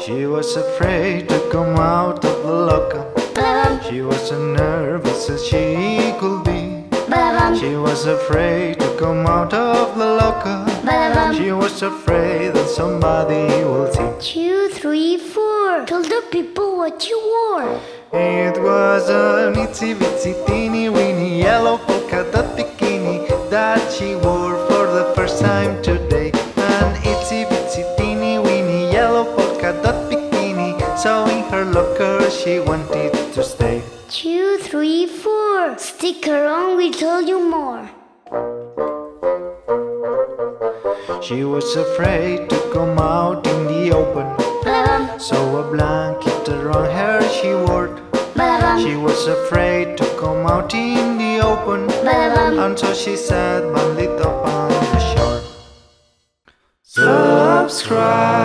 She was afraid to come out of the locker. She was as nervous as she could be. She was afraid to come out of the locker. She was afraid that somebody will see. Two, three, four. Tell the people what you wore. It was a itsy bitsy teeny weeny yellow polka dot bikini that she wore for the first time today. Polka dot bikini. So in her locker she wanted to stay. Two, three, four. Stick around, we'll tell you more. She was afraid to come out in the open. So a blanket around her she wore. She was afraid to come out in the open. And so she sat bundled up on the shore. Subscribe.